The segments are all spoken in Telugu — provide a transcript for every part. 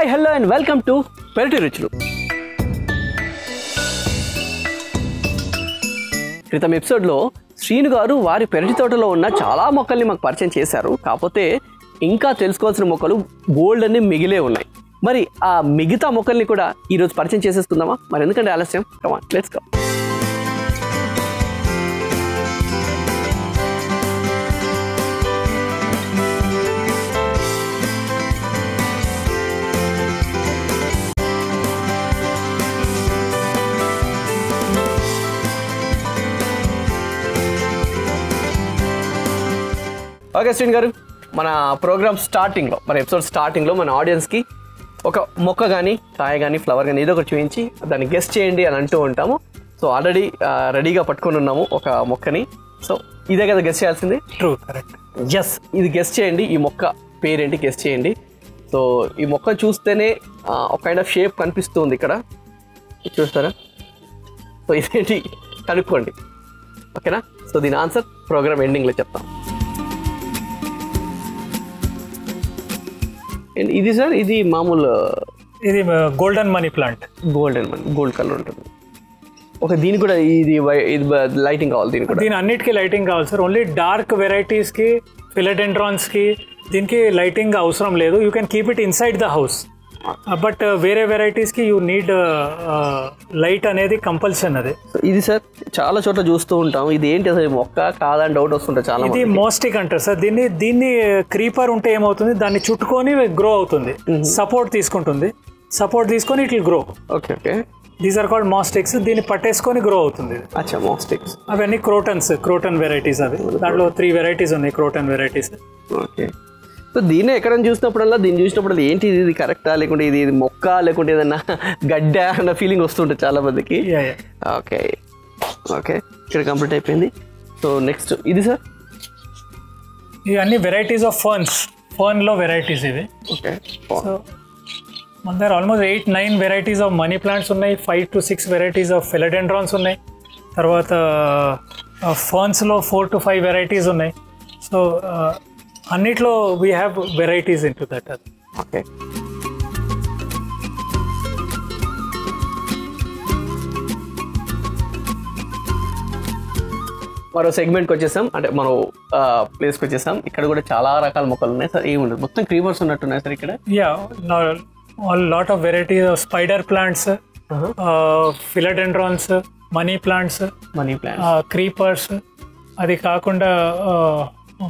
Hi hello and welcome to Perati Ruchulu. క్రితం ఎపిసోడ్లో శ్రీను గారు వారి పెరటి తోటలో ఉన్న చాలా మొక్కల్ని మాకు పరిచయం చేశారు. కాకపోతే ఇంకా తెలుసుకోవాల్సిన మొక్కలు బోల్డ్ అన్ని మిగిలే ఉన్నాయి. మరి ఆ మిగతా మొక్కల్ని కూడా ఈరోజు పరిచయం చేసేసుకుందామా? మరి ఎందుకంటే ఆలస్యం? Come on let's come okay Sreen గారు. మన ప్రోగ్రామ్ స్టార్టింగ్లో మన ఎపిసోడ్ స్టార్టింగ్లో మన ఆడియన్స్కి ఒక మొక్క కానీ కాయ కానీ ఫ్లవర్ కానీ ఏదో ఒకటి చూపించి దాన్ని గెస్ట్ చేయండి అని అంటూ ఉంటాము. సో ఆల్రెడీ రెడీగా పట్టుకొని ఉన్నాము ఒక మొక్కని. సో ఇదే కదా గెస్ట్ చేయాల్సింది? ట్రూ కరెక్ట్ ఎస్ ఇది గెస్ట్ చేయండి. ఈ మొక్క పేరేంటి? గెస్ట్ చేయండి. సో ఈ మొక్క చూస్తేనే ఒక కైండ్ ఆఫ్ షేప్ కనిపిస్తుంది ఇక్కడ. చూస్తారా? సో ఇదేంటి? కనుక్కోండి ఓకేనా? సో దీని ఆన్సర్ ప్రోగ్రామ్ ఎండింగ్లో చెప్తాం. ఇది సార్ ఇది మామూలు ఇది golden money plant golden gold colour ఉంటుంది. ఓకే దీనికి కూడా ఇది ఇది లైటింగ్ కావాలి దీనికి కూడా. దీని అన్నిటికీ లైటింగ్ కావాలి సార్. ఓన్లీ డార్క్ వెరైటీస్కి ఫిలడెండ్రాన్స్కి దీనికి లైటింగ్ అవసరం లేదు. You can keep it inside the house but వేరే వెరైటీస్కి యూ నీడ్ లైట్ అనేది కంపల్షన్ అది ఇది సార్ చాలా చోట్ల చూస్తూ ఉంటాం. ఇది ఏంటి అసలు? మొక్క కాదని డౌట్ వస్తుంటుంది చాలా ఇది. మోస్టిక్ అంటారు సార్. దీన్ని దీన్ని క్రీపర్ ఉంటే ఏమవుతుంది? దాన్ని చుట్టుకొని గ్రో అవుతుంది. సపోర్ట్ తీసుకుంటుంది. సపోర్ట్ తీసుకొని it will grow okay okay these are called mastics దీన్ని పట్టేసుకొని గ్రో అవుతుంది. అచ్చా మోస్టిక్స్ అవన్నీ క్రోటన్స్ క్రోటన్ వెరైటీస్ అవి. దాంట్లో త్రీ వెరైటీస్ ఉన్నాయి క్రోటన్ వెరైటీస్ ఓకే సో దీన్ని ఎక్కడైనా చూసినప్పుడల్లా దీన్ని చూసినప్పుడల్లా ఏంటి ఇది? ఇది కరెక్టా? లేకుంటే ఇది ఇది మొక్క? లేకుంటే ఏదన్నా గడ్డ అన్న ఫీలింగ్ వస్తుంటుంది చాలా మందికి. ఓకే. ఓకే. ఇక్కడ కంప్లీట్ అయిపోయింది. సో నెక్స్ట్ ఇది సార్? ఇవన్నీ వెరైటీస్ ఆఫ్ ఫర్న్స్ ఫర్న్లో వెరైటీస్ ఇవి. ఓకే. సో మన దగ్గర almost eight nine varieties of money plants ఉన్నాయి. Five to six varieties of philodendrons ఉన్నాయి. తర్వాత ఫర్న్స్లో ఫోర్ టు ఫైవ్ వెరైటీస్ ఉన్నాయి. సో అన్నిట్లో we have varieties in to that okay మరో సెగ్మెంట్కి వచ్చేసాం. అంటే మనం ప్లేస్కి వచ్చేసాం. ఇక్కడ కూడా చాలా రకాల మొక్కలు ఉన్నాయి. సార్ ఏమి ఉండదు మొత్తం క్రీపర్స్ ఉన్నట్టున్నాయి సార్ ఇక్కడ? Ya lot of varieties of spider plants philodendrons money plants money plant creepers అది కాకుండా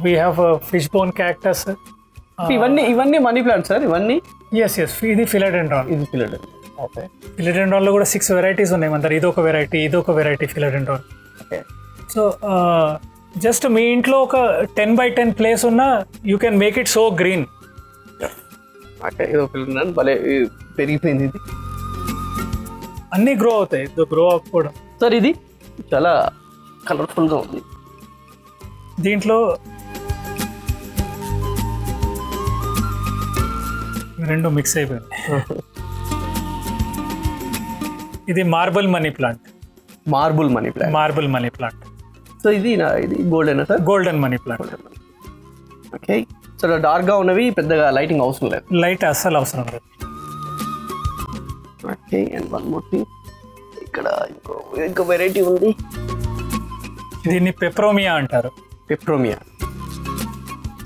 we have fish bone cactus ఇవన్నీ ఇవన్నీ మనీ ప్లాంట్ సార్ ఇవన్నీ? ఎస్ ఎస్ ఇది ఫిలడెండ్రాన్ ఇది పిల్లలు ఓకే ఫిలడెండ్రాన్లో కూడా సిక్స్ వెరైటీస్ ఉన్నాయి మన దగ్గర. ఇదొక వెరైటీ ఇదొక variety philodendron okay so just మీ ఇంట్లో ఒక టెన్ బై టెన్ ప్లేస్ ఉన్నా you can make it so green ఇది భలే ఇది పెరిగిపోయింది ఇది. అన్నీ గ్రో అవుతాయి. గ్రో అప్ కూడా సార్ ఇది చాలా కలర్ఫుల్గా ఉంది. దీంట్లో రెండు మిక్స్ అయిపోయింది ఇది marble money plant marble money plant marble money plant so ఇది ఇది golden sir golden money plant okay so డార్క్గా ఉన్నవి పెద్దగా లైటింగ్ అవసరం లేదు. లైట్ అస్సలు అవసరం లేదు. Okay and one more thing ఇక్కడ ఇంకో ఇంకో వెరైటీ ఉంది. దీన్ని పెప్రోమియా అంటారు. పెప్రోమియా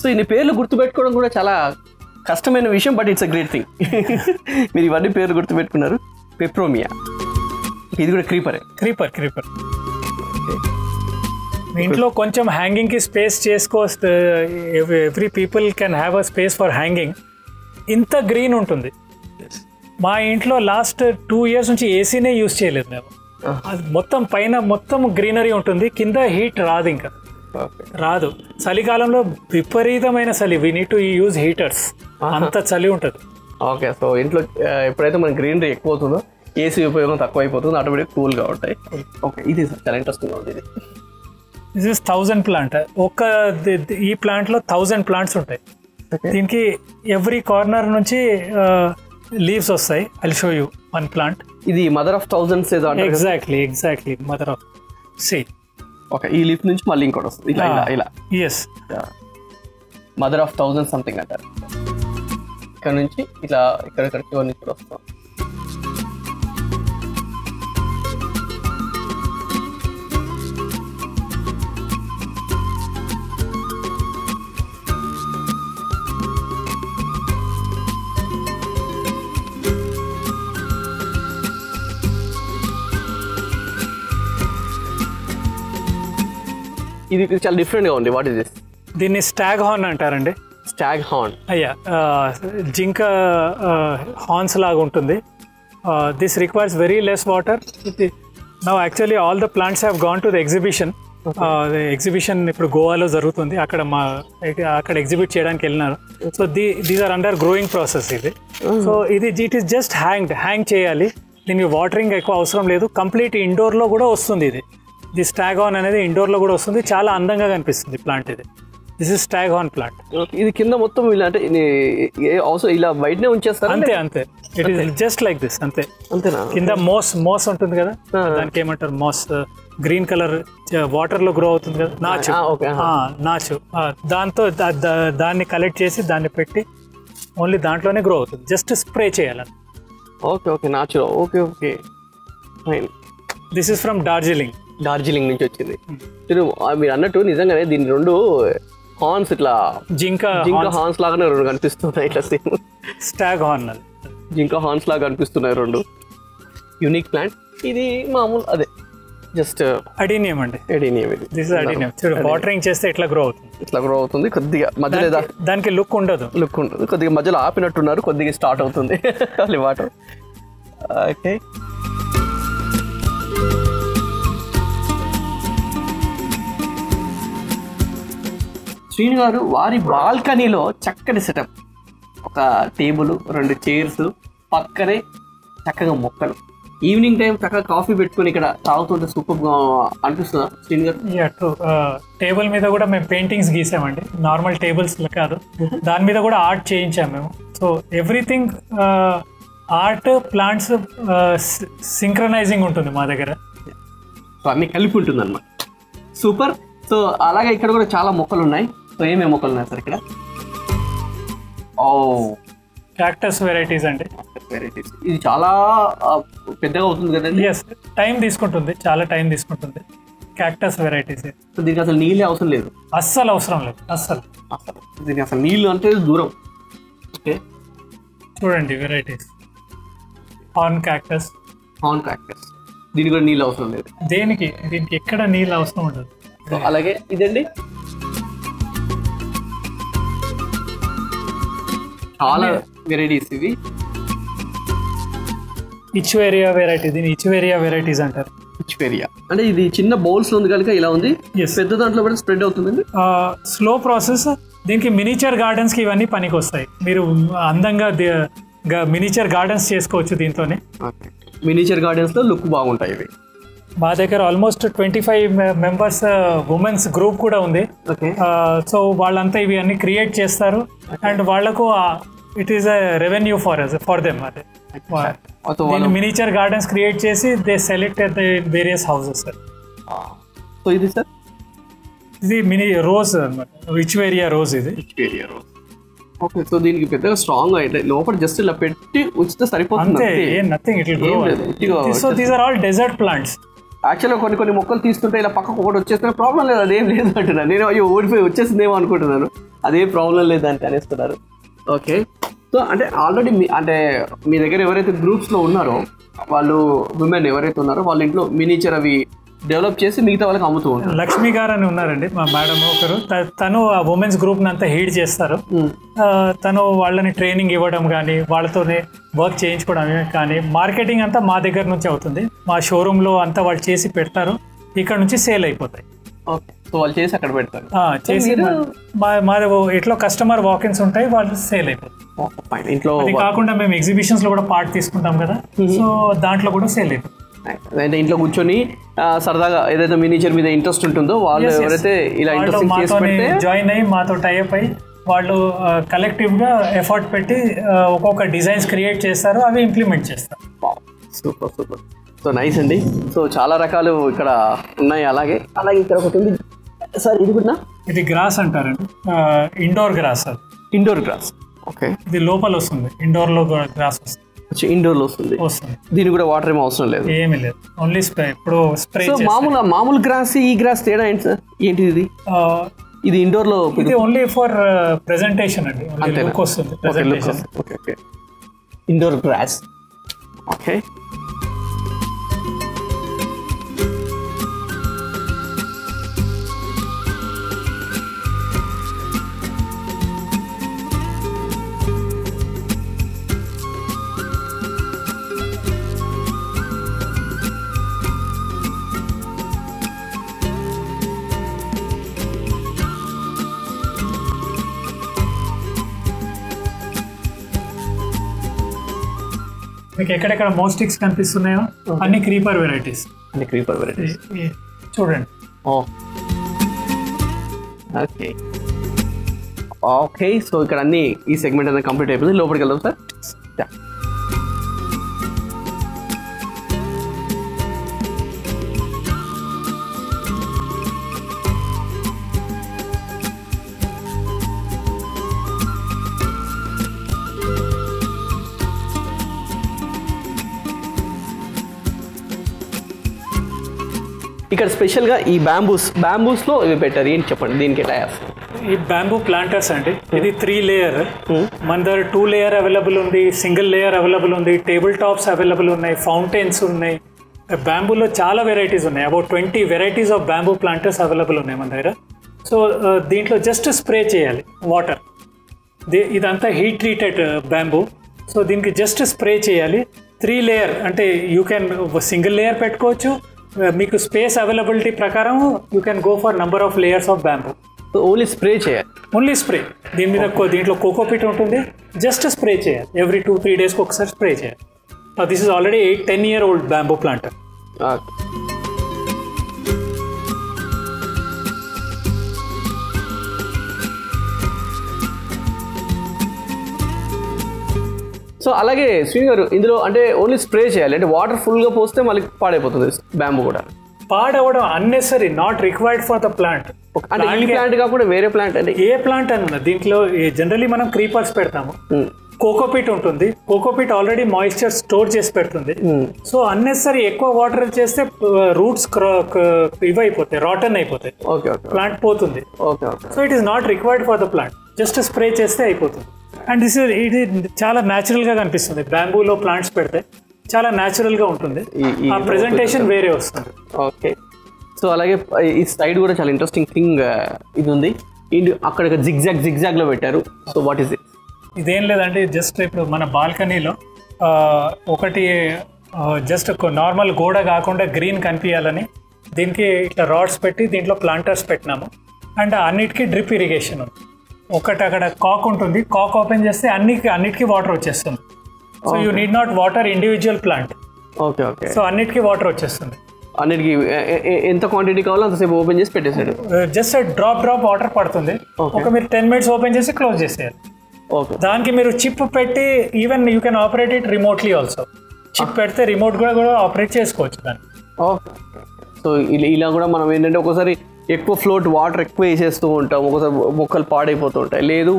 సో ఇన్ని పేర్లు గుర్తుపెట్టుకోవడం కూడా చాలా కష్టమైన విషయం but it's a great thing మీరు ఇవన్నీ పేర్లు గుర్తుపెట్టుకున్నారు. పెప్రోమియా ఇది కూడా క్రీపరే క్రీపర్ క్రీపర్ మీ ఇంట్లో కొంచెం హ్యాంగింగ్కి space చేసుకోవస్తే every people can have a space for hanging ఇంత గ్రీన్ ఉంటుంది. మా ఇంట్లో లాస్ట్ టూ ఇయర్స్ నుంచి ఏసీనే యూస్ చేయలేదు మేము. మొత్తం పైన మొత్తం గ్రీనరీ ఉంటుంది. కింద హీట్ రాదు ఇంకా. రాదు. చలికాలంలో విపరీతమైన చలి. We need to use heaters అంత చలి ఉంటుంది. ఓకే సో ఇంట్లో ఎప్పుడైతే మన గ్రీనరీ ఎక్కువ అవుతుందో ఏసీ ఉపయోగం తక్కువ అయిపోతుంది ఆటోమేటిక్ కూల్గా ఉంటాయి. ఓకే ఇది సార్ చాలా ఇంట్రెస్టింగ్గా ఉంది ఇది. దిస్ ఇస్ థౌజండ్ ప్లాంట్ ఒక్క ఈ ప్లాంట్లో థౌజండ్ ప్లాంట్స్ ఉంటాయి. దీనికి ఎవ్రీ కార్నర్ నుంచి లీవ్స్ వస్తాయి. I show you one plant ఇది mother of thousands? Exactly exactly mother of C okay ఈ లీఫ్ నుంచి మళ్ళీ ఇంకోటి వస్తుంది. ఇలా ఇలా ఇలా. Yes mother of thousand something అంటారు. ఇక్కడ నుంచి ఇలా ఇక్కడ ఇక్కడ చివరి నుంచి వస్తాం ఇది ఇది చాలా డిఫరెంట్గా ఉంది. వాట్ ఇస్ దిస్ దీన్ని స్టాగ్ హార్న్ అంటారండి. Stag horn. అయ్యా జింక హార్న్స్ లాగా ఉంటుంది. This requires very less water now actually all the plants have gone to the exhibition exhibition ఇప్పుడు గోవాలో జరుగుతుంది. అక్కడ మా అక్కడ ఎగ్జిబిట్ చేయడానికి వెళ్ళినారు. So the these are under growing process ఇది. సో ఇది it is just hang hang చేయాలి. దీనికి వాటరింగ్ ఎక్కువ అవసరం లేదు. కంప్లీట్ ఇండోర్లో కూడా వస్తుంది ఇది. ది స్టాగ్ ఆన్ అనేది ఇండోర్లో కూడా వస్తుంది. చాలా అందంగా కనిపిస్తుంది ప్లాంట్ ఇది. This is staghorn plant ఇది కింద మొత్తం ఇలా అంటే అవసరం ఇలా బయటనే ఉంచేస్తారా? అంతే అంతే. It is just like this అంతే. అంతేనా? కింద మోస్ మోస్ ఉంటుంది కదా? దానికి ఏమంటారు? మోస్ గ్రీన్ కలర్ వాటర్లో గ్రో అవుతుంది కదా? నాచు. నాచు. దాంతో దాన్ని కలెక్ట్ చేసి దాన్ని పెట్టి ఓన్లీ దాంట్లోనే గ్రో అవుతుంది. జస్ట్ స్ప్రే చేయాలి okay okay natural okay okay fine this is from Darjeeling Darjeeling నుంచి వచ్చింది. మీరు ఆ, మీరు అన్నట్టు నిజంగానే దీని రెండు హార్న్స్ ఇట్లా జింక జింక హార్న్స్. లాగానే రెండు కనిపిస్తున్నాయి ఇట్లా సేమ్. Stag horn. జింక హార్న్స్ లాగా కనిపిస్తున్నాయి రెండు. Unique plant. ఇది మామూలు అదే. జస్ట్ అడీనియం అండి. ఎడీనియం ఇది. This is adenium. చూడు వాటరింగ్ చేస్తే ఇట్లా గ్రో అవుతుంది. ఇట్లా గ్రో అవుతుంది. కొద్దిగా మధ్యలో దానికి లుక్ ఉండదు. లుక్ ఉంటుంది కొద్దిగా మధ్యలో ఆపినట్టున్నారు. కొద్దిగా స్టార్ట్ అవుతుంది. వాటర్. ఓకే శ్రీను గారు వారి బాల్కనీలో చక్కటి సెటప్ ఒక టేబుల్ రెండు చైర్స్ పక్కనే చక్కగా మొక్కలు. ఈవినింగ్ టైం చక్కగా కాఫీ పెట్టుకొని ఇక్కడ తాగుతుంటే సూపర్గా అనిపిస్తుందా శ్రీను గారు? టేబుల్ మీద కూడా మేము పెయింటింగ్స్ గీసామండి. నార్మల్ టేబుల్స్ కాదు. దాని మీద కూడా ఆర్ట్ చేయించాం మేము. So everything art plants synchronizing ఉంటుంది మా దగ్గర. సో అన్ని కలిపి ఉంటుంది అనమాట సూపర్ సో అలాగే ఇక్కడ కూడా చాలా మొక్కలు ఉన్నాయి. సో ఏమేమి మొక్కలు ఉన్నాయి సార్ ఇక్కడ. ఓ. క్యాక్టస్ వెరైటీస్ అండి. వెరైటీస్ ఇది చాలా పెద్దగా అవుతుంది కదండి ఎస్ టైం తీసుకుంటుంది. చాలా టైం తీసుకుంటుంది. క్యాక్టస్ వెరైటీస్ సో దీనికి అసలు నీళ్ళే అవసరం లేదు. అస్సలు అవసరం లేదు. అస్సలు. అసలు దీనికి అసలు నీళ్ళు అంటే దూరం. ఓకే. చూడండి varieties horn cactus horn cactus దీనికి కూడా నీళ్ళు అవసరం లేదు. దేనికి? దీనికి ఎక్కడ నీళ్ళు అవసరం ఉండదు. అలాగే ఇదండి. చాలా వెరైటీస్ ఇవి. ఇచ్వేరియా వెరైటీ దీని ఇచ్వేరియా వెరైటీస్ అంటారు. పిచ్చిపేరియా అంటే ఇది చిన్న బౌల్స్ ఉంది కనుక ఇలా ఉంది. పెద్ద దాంట్లో కూడా స్ప్రెడ్ అవుతుందండి. స్లో ప్రాసెస్ దీనికి మినిచర్ గార్డెన్స్కి ఇవన్నీ పనికి వస్తాయి మీరు అందంగా మినిచర్ గార్డెన్స్ చేసుకోవచ్చు దీంతోనే. మినిచర్ గార్డెన్స్లో లుక్ బాగుంటాయి ఇవి. మా దగ్గర almost twenty five members women's group కూడా ఉంది. ఓకే సో వాళ్ళంతా ఇవి అన్ని క్రియేట్ చేస్తారు. అండ్ వాళ్ళకు it is a revenue for for them అదే. మినిచర్ గార్డెన్స్ క్రియేట్ చేసి they select at the various houses sir so ఇది సార్ ఇది మినీ రోజ్ అనమాట ఇచ్వేరియా రోజ్ ఇది. పిచ్చిపేరియా ఓకే సో దీనికి పెద్దగా స్ట్రాంగ్ అయితే లోపల జస్ట్ ఇలా పెట్టి ఉంచితే సరిపోతుంది అంతే నథింగ్ ఇట్ లేదు, ఉట్టిగా so these are all desert plants యాక్చువల్గా కొన్ని కొన్ని మొక్కలు తీస్తుంటే ఇలా పక్కకు ఒకటి వచ్చేస్తే ప్రాబ్లం లేదు అదేం లేదు అంటున్నాను నేను అయ్యో ఓడిపోయి వచ్చేసిందేమో అనుకుంటున్నాను. అదే ప్రాబ్లం లేదు అని అనేస్తున్నారు. ఓకే. సో అంటే ఆల్రెడీ మీ అంటే మీ దగ్గర ఎవరైతే గ్రూప్స్లో ఉన్నారో వాళ్ళు విమెన్ ఎవరైతే ఉన్నారో వాళ్ళ ఇంట్లో మినిచర్ అవి డెవలప్ చేసి మిగతా వాళ్ళకి అమ్ముతూ ఉంటారు. లక్ష్మి గారు అని ఉన్నారండి మా మేడం ఒకరు. తను ఆ ఉమెన్స్ గ్రూప్ అంతా హీడ్ చేస్తారు. తను వాళ్ళని ట్రైనింగ్ ఇవ్వడం కానీ వాళ్ళతోనే వర్క్ చేయించుకోవడం కానీ మార్కెటింగ్ అంతా మా దగ్గర నుంచి అవుతుంది. మా షోరూంలో అంతా వాళ్ళు చేసి పెడతారు. ఇక్కడ నుంచి సేల్ అయిపోతాయి. సో వాళ్ళు చేసి అక్కడ పెడతారు. చేసి మా మా ఎట్లా కస్టమర్ వాకిన్స్ ఉంటాయి వాళ్ళు సేల్ అయిపోతాయి. ఇంట్లో కాకుండా మేము ఎగ్జిబిషన్స్లో కూడా పార్ట్ తీసుకుంటాం కదా. సో దాంట్లో కూడా సేల్ అయిపోతుంది. అంటే ఇంట్లో కూర్చొని సరదాగా ఏదైతే మినిచర్ మీద ఇంట్రెస్ట్ ఉంటుందో వాళ్ళు. ఎవరైతే ఇలా ఇంట్రెస్ట్ చేసి మాతో పెడితే జాయిన్ అయ్యి మాతో టైఅప్ అయ్యి వాళ్ళు కలెక్టివ్గా ఎఫర్ట్ పెట్టి ఒక్కొక్క డిజైన్స్ క్రియేట్ చేస్తారు అవి ఇంప్లిమెంట్ చేస్తారు. సూపర్ సూపర్ సో నైస్ అండి. సో చాలా రకాలు ఇక్కడ ఉన్నాయి అలాగే. అలాగే ఇక్కడ ఒకటి ఉంది. సార్ ఇది కూడా? ఇది గ్రాస్ అంటారండి. ఇండోర్ గ్రాస్ అది. ఇండోర్ గ్రాస్ ఓకే ఇది లోపల వస్తుంది. ఇండోర్లో గ్రాస్ వస్తుంది. వచ్చి ఇండోర్లో వస్తుంది. వస్తుంది. దీనికి కూడా వాటర్ ఏమీ అవసరం లేదు. ఏమీ లేదు. ఓన్లీ స్ప్రే ఇప్పుడు స్ప్రే సో మామూలు మామూలు గ్రాస్ ఈ గ్రాస్ తేడా ఏంటి సార్? ఏంటిది ఇది? ఇది ఇండోర్లో ఇది ఓన్లీ ఫర్ ప్రెజెంటేషన్ అండి. లుక్ వస్తుంది presentation okay okay indoor grass okay మీకు ఎక్కడెక్కడ మోస్టిక్స్ కనిపిస్తున్నాయో అన్ని క్రీపర్ వెరైటీస్ అంటే క్రీపర్ వెరైటీ చూడండి. ఓకే ఓకే సో ఇక్కడ అన్ని ఈ సెగ్మెంట్ అనేది కంప్లీట్ అయిపోయింది. లోపలికి వెళ్దాం సార్ ఇక్కడ స్పెషల్గా ఈ బ్యాంబూస్ బ్యాంబూస్లో ఇవి పెట్టారు. ఏంటి చెప్పండి? దీనికి ఎట్లా ఈ బ్యాంబూ ప్లాంటర్స్ అండి. ఇది త్రీ లేయర్ మన దగ్గర టూ లేయర్ అవైలబుల్ ఉంది సింగిల్ లేయర్ అవైలబుల్ ఉంది టేబుల్ టాప్స్ అవైలబుల్ ఉన్నాయి ఫౌంటైన్స్ ఉన్నాయి. బ్యాంబూలో చాలా వెరైటీస్ ఉన్నాయి. About twenty varieties of bamboo planters available ఉన్నాయి మన దగ్గర. సో uh, దీంట్లో జస్ట్ స్ప్రే చేయాలి వాటర్ ఇదంతా హీట్ ట్రీటెడ్ బ్యాంబూ సో దీనికి జస్ట్ స్ప్రే చేయాలి. త్రీ లేయర్ అంటే యూ కెన్ సింగిల్ లేయర్ పెట్టుకోవచ్చు మీకు స్పేస్ అవైలబిలిటీ ప్రకారం you can go for number of layers of bamboo only spray చేయాలి. ఓన్లీ స్ప్రే దీని మీద దీంట్లో కోకోపిట్ ఉంటుంది. జస్ట్ స్ప్రే చేయాలి. ఎవ్రీ టూ త్రీ డేస్కి ఒకసారి స్ప్రే చేయాలి. This is already eight ten year old bamboo plant so అలాగే శ్రీని గారు ఇందులో అంటే ఓన్లీ స్ప్రే చేయాలి. అంటే వాటర్ ఫుల్గా పోస్తే మళ్ళీ పాడైపోతుంది బ్యాంబూ కూడా. పాడవడం unnecessary not required for the plant అంటే ఈ ప్లాంట్ కాకుండా వేరే ప్లాంట్ అంటే? ఏ ప్లాంట్ అన్న దీంట్లో జనరలీ మనం క్రీపర్స్ పెడతాము. కోకోపిట్ ఉంటుంది. కోకోపిట్ ఆల్రెడీ మాయిశ్చర్ స్టోర్ చేసి పెడుతుంది. సో అన్నెసరీ ఎక్కువ వాటర్ చేస్తే రూట్స్ ఇవైపోతాయి రాటన్ అయిపోతాయి. ఓకే ఓకే ప్లాంట్ పోతుంది. So it is not required for the plant just spray చేస్తే అయిపోతుంది. అండ్ దిస్ ఇది చాలా న్యాచురల్గా కనిపిస్తుంది. బ్యాంబూలో ప్లాంట్స్ పెడితే చాలా న్యాచురల్గా ఉంటుంది. ఆ ప్రెజెంటేషన్ వేరే వస్తుంది. ఓకే సో అలాగే ఈ సైడ్ కూడా చాలా ఇంట్రెస్టింగ్ థింగ్ ఇది ఉంది. ఇండి అక్కడ జిగ్జాగ్ జిగ్జాగ్లో పెట్టారు. సో వాట్ ఈస్ ఇట్ ఇదేం లేదంటే జస్ట్ ఇప్పుడు మన బాల్కనీలో ఒకటి జస్ట్ నార్మల్ గోడ కాకుండా గ్రీన్ కనిపించాలని దీనికి ఇట్లా రాడ్స్ పెట్టి దీంట్లో ప్లాంటర్స్ పెట్టినాము. అండ్ అన్నిటికీ డ్రిప్ ఇరిగేషన్ ఉంది. ఒకటి అక్కడ కాక్ ఉంటుంది. కాక్ ఓపెన్ చేస్తే అన్ని అన్నిటికీ వాటర్ వచ్చేస్తుంది. So you need not water individual plant okay okay so అన్నిటికీ వాటర్ వచ్చేస్తుంది. అన్నిటికి ఎంత క్వాంటిటీ కావాలో అంతసేపు ఓపెన్ చేసి పెట్టేశాడు జస్ట్ డ్రాప్ డ్రాప్ వాటర్ పడుతుంది. ఒక మీరు టెన్ మినిట్స్ ఓపెన్ చేసి క్లోజ్ చేసేయాలి. ఓకే దానికి మీరు చిప్ పెట్టి even you can operate it remotely also chip పెడితే రిమోట్ కూడా కూడా ఆపరేట్ చేసుకోవచ్చు దాన్ని. ఓకే సో ఇలా ఇలా కూడా మనం ఏంటంటే ఒకసారి ఎక్కువ ఫ్లోట్ వాటర్ ఎక్కువ వేసేస్తూ ఉంటాం ఒకసారి మొక్కలు పాడైపోతూ ఉంటాయి. లేదు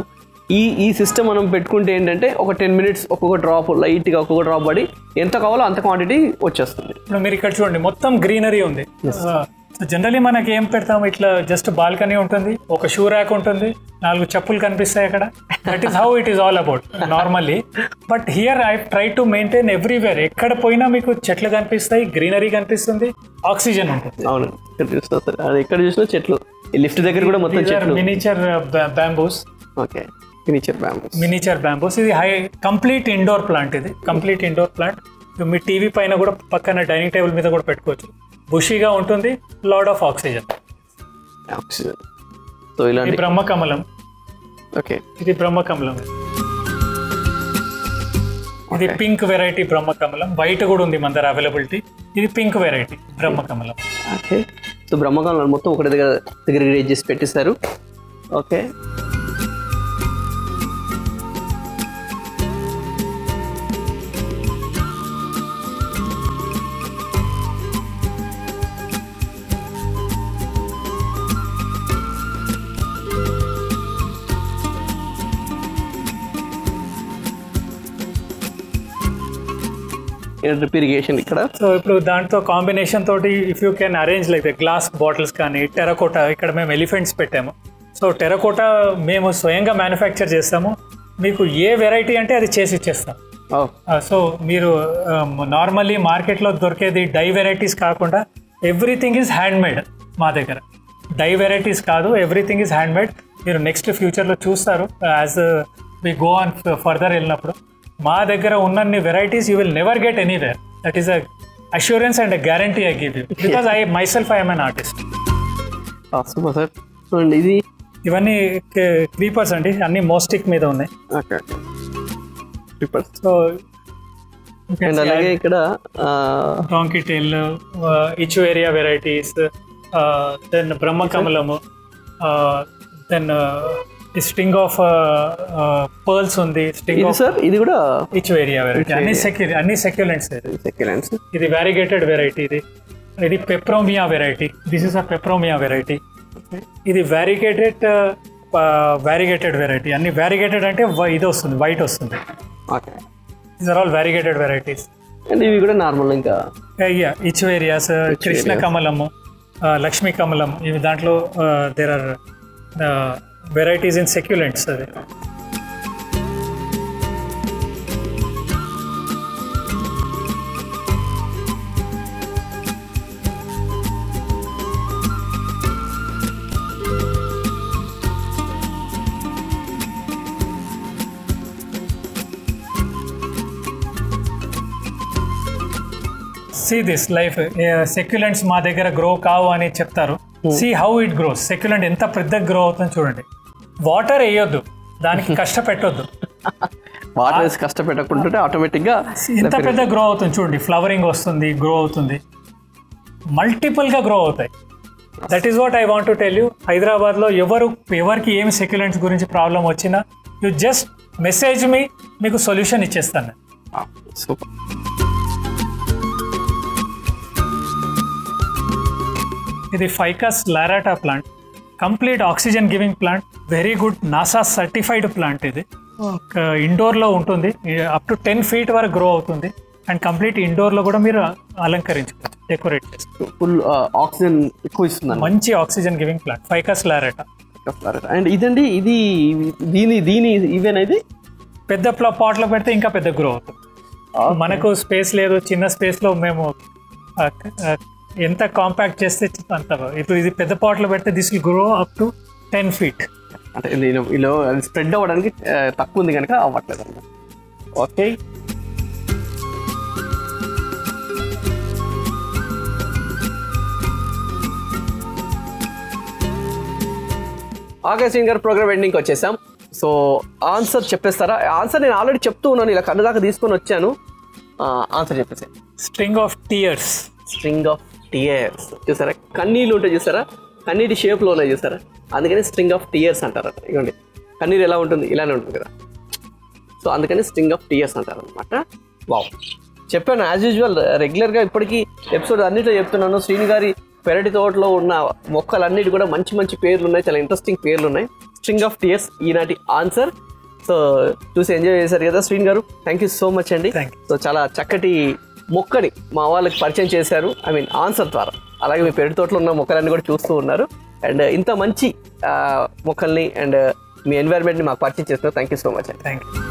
ఈ ఈ సిస్టమ్ మనం పెట్టుకుంటే ఏంటంటే ఒక టెన్ మినిట్స్ ఒక్కొక్క డ్రాప్ లైట్గా ఒక్కొక్క డ్రాప్ పడి ఎంత కావాలో అంత క్వాంటిటీ వచ్చేస్తుంది. ఇప్పుడు మీరు ఇక్కడ చూడండి మొత్తం గ్రీనరీ ఉంది. జనరలీ మనకి ఏం పెడతాం ఇట్లా జస్ట్ బాల్కనీ ఉంటుంది ఒక షూ ర్యాక్ ఉంటుంది నాలుగు చెప్పులు కనిపిస్తాయి అక్కడ. That is how it is all about normally but here I try to maintain everywhere ఎక్కడ పోయినా మీకు చెట్లు కనిపిస్తాయి గ్రీనరీ కనిపిస్తుంది ఆక్సిజన్ ఉంటుంది. అవును ఎక్కడ చూసినా చెట్లు. ఈ లిఫ్ట్ దగ్గర కూడా మొత్తం చెట్లు. Miniature bamboos okay miniature bamboos miniature bamboos ఇది హై కంప్లీట్ ఇండోర్ ప్లాంట్ ఇది. కంప్లీట్ ఇండోర్ ప్లాంట్ మీ టీవీ పైన కూడా పక్కన డైనింగ్ టేబుల్ మీద కూడా పెట్టుకోవచ్చు. బుషీగా ఉంటుంది lot of oxygen. Oxygen. So ఇలాంటి బ్రహ్మకమలం. ఓకే. ఇది బ్రహ్మకమలం. ఇది పింక్ వెరైటీ బ్రహ్మకమలం. వైట్ కూడా ఉంది మన దగ్గర అవైలబిలిటీ. ఇది పింక్ వెరైటీ బ్రహ్మకమలం. ఓకే. సో బ్రహ్మకాలం మొత్తం ఒకటి దగ్గర దగ్గర రేట్ చేసి పెట్టేశారు. ఓకే. డ్రిప్ ఇరిగేషన్ ఇక్కడ. సో ఇప్పుడు దాంతో కాంబినేషన్ తోటి if you can arrange like glass bottles కానీ టెరకోటా ఇక్కడ మేము ఎలిఫెంట్స్ పెట్టాము. సో టెరకోటా మేము స్వయంగా మ్యానుఫ్యాక్చర్ చేస్తాము. మీకు ఏ వెరైటీ అంటే అది చేసి ఇచ్చేస్తాం. సో మీరు నార్మల్లీ మార్కెట్లో దొరికేది డై వెరైటీస్ కాకుండా ఎవ్రీథింగ్ ఈజ్ హ్యాండ్ మేడ్ మా దగ్గర. డై వెరైటీస్ కాదు ఎవ్రీథింగ్ ఈజ్ హ్యాండ్ మేడ్ మీరు నెక్స్ట్ ఫ్యూచర్లో చూస్తారు as we go on further వెళ్ళినప్పుడు. మా దగ్గర ఉన్నన్ని varieties you will never get anywhere that is a assurance and guarantee I give you because I my self I'm an artist super sir చూడండి ఇది ఇవన్నీ క్రీపర్స్ అండి. అన్ని మోస్టిక్ మీద ఉన్నాయి. ఓకే. సో అండ్ అలాగే ఇక్కడ donkey tail echeveria varieties then బ్రహ్మకమలము then string of pearls ఉంది. స్ట్రింగ్ సార్ ఇది కూడా ఇచు ఏరియా వెరైటీ అన్ని సెక్యూ అన్ని సెక్యులెంట్స్ సెకండ్స్ ఇది వ్యారిగేటెడ్ వెరైటీ ఇది. ఇది peperomia variety this is a peperomia variety ఇది వ్యారిగేటెడ్ వ్యారిగేటెడ్ వెరైటీ అన్ని వ్యారిగేటెడ్ అంటే ఇది వస్తుంది వైట్ వస్తుంది. Okay these are all variegated varieties and ఇవి కూడా నార్మల్ ఇంకా? యా ఇచ్చు ఏరియాస్ కృష్ణ కమలము లక్ష్మీ కమలం ఇవి దాంట్లో there are varieties in succulents అది సీ దిస్ లైఫ్ సెక్యులెంట్స్ మా దగ్గర గ్రో కావు అని చెప్తారు. See how it grows succulent ఎంత పెద్దగా గ్రో అవుతుందో చూడండి. వాటర్ వేయొద్దు. దానికి కష్టపెట్టొద్దు. వాటర్ వేసి కష్టపెట్టకుంటుంటే ఆటోమేటిక్గా ఎంత పెద్ద గ్రో అవుతుంది చూడండి. ఫ్లవరింగ్ వస్తుంది గ్రో అవుతుంది. మల్టిపుల్గా గ్రో అవుతాయి. That is what I want to tell you హైదరాబాద్లో ఎవరు ఎవరికి ఏమి సెక్యులెంట్స్ గురించి ప్రాబ్లం వచ్చినా యూ జస్ట్ మెసేజ్ మీ మీకు సొల్యూషన్ ఇచ్చేస్తాను. సూపర్. ఇది ficus lyrata plant complete oxygen giving plant very good NASA certified plant ఇది. ఇండోర్లో ఉంటుంది అప్ టు టెన్ ఫీట్ వరకు గ్రో అవుతుంది. అండ్ కంప్లీట్ ఇండోర్లో కూడా మీరు అలంకరించుకోవచ్చు డెకరేట్ చేసుకోవచ్చు. ఫుల్ ఆక్సిజన్ ఎక్కువ ఇస్తుంది మంచి oxygen giving plant ficus lyrata. And ఇదండి ఇది దీని దీని ఈవెన్ ఇది పెద్ద పాట్లో పెడితే ఇంకా పెద్ద గ్రో అవుతుంది. మనకు స్పేస్ లేదు చిన్న స్పేస్లో మేము ఎంత కాంపాక్ట్ చేస్తే అంత ఇప్పుడు ఇది పెద్ద పాట్లో పెడితే this will grow up to ten feet అంటే నేను ఇలా స్ప్రెడ్ అవ్వడానికి తక్కువ ఉంది కనుక అవ్వట్లేదు ఓకే. ఆకాశ్ గారు ప్రోగ్రామ్ ఎండింగ్కి వచ్చేసాం. సో ఆన్సర్ చెప్పేస్తారా? ఆన్సర్ నేను ఆల్రెడీ చెప్తూ ఉన్నాను ఇలా కన్ను దాకా తీసుకొని వచ్చాను. ఆన్సర్ చెప్పేసాను string of tears string of tears చూసారా? కన్నీళ్ళు ఉంటాయి చూసారా? కన్నీటి షేప్లో ఉన్నాయి చూసారా? అందుకని స్ట్రింగ్ ఆఫ్ టీయర్స్ అంటారు. ఇవ్వండి కన్నీరు ఎలా ఉంటుంది? ఇలానే ఉంటుంది కదా. సో అందుకని స్ట్రింగ్ ఆఫ్ టీయర్స్ అంటారు అనమాట వావ్ చెప్పాను యాజ్ యూజువల్ రెగ్యులర్గా ఇప్పటికీ ఎపిసోడ్ అన్నిట్లో చెప్తున్నాను. శ్రీని గారి పెరటి తోటలో ఉన్న మొక్కలన్నిటి కూడా మంచి మంచి పేర్లు ఉన్నాయి చాలా ఇంట్రెస్టింగ్ పేర్లు ఉన్నాయి స్ట్రింగ్ ఆఫ్ టీయర్స్ ఈనాటి ఆన్సర్ సో చూసి ఎంజాయ్ చేశారు కదా Srini garu. Thank you so much అండి. సో చాలా చక్కటి మొక్కని మా వాళ్ళకి పరిచయం చేశారు. ఐ మీన్ ఆన్సర్ ద్వారా. అలాగే మీ పెరటి తోటలో ఉన్న మొక్కలన్నీ కూడా చూస్తూ ఉన్నారు. అండ్ ఇంత మంచి మొక్కల్ని అండ్ మీ ఎన్వైర్న్మెంట్ని మాకు పరిచయం చేస్తున్నారు థ్యాంక్ యూ సో మచ్ అండి. థ్యాంక్ యూ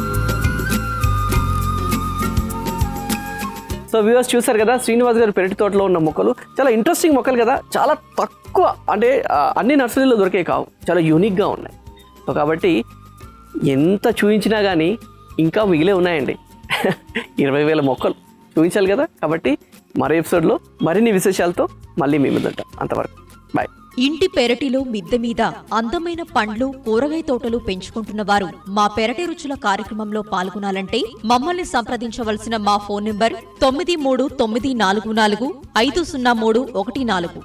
సో వ్యూవర్స్ చూసారు కదా శ్రీనివాస్ గారి పెరటి తోటలో ఉన్న మొక్కలు. చాలా ఇంట్రెస్టింగ్ మొక్కలు కదా. చాలా తక్కువ అంటే అన్ని నర్సరీలో దొరికే కావు. చాలా యూనిక్గా ఉన్నాయి. సో కాబట్టి ఎంత చూపించినా కానీ ఇంకా మిగిలే ఉన్నాయండి. ఇరవై వేల మొక్కలు. చూపించాలి కదా. కాబట్టి మరో ఎపిసోడ్లో మరిన్ని విశేషాలతో మళ్ళీ మీ ముందుంటాం. అంతవరకు బాయ్. ఇంటి పెరటిలో మిద్దె మీద అందమైన పండ్లు కూరగాయ తోటలు పెంచుకుంటున్న వారు మా పెరటి రుచుల కార్యక్రమంలో పాల్గొనాలంటే మమ్మల్ని సంప్రదించవలసిన మా ఫోన్ నెంబర్ తొమ్మిది మూడు తొమ్మిది నాలుగు నాలుగు ఐదు సున్నా మూడు ఒకటి నాలుగు.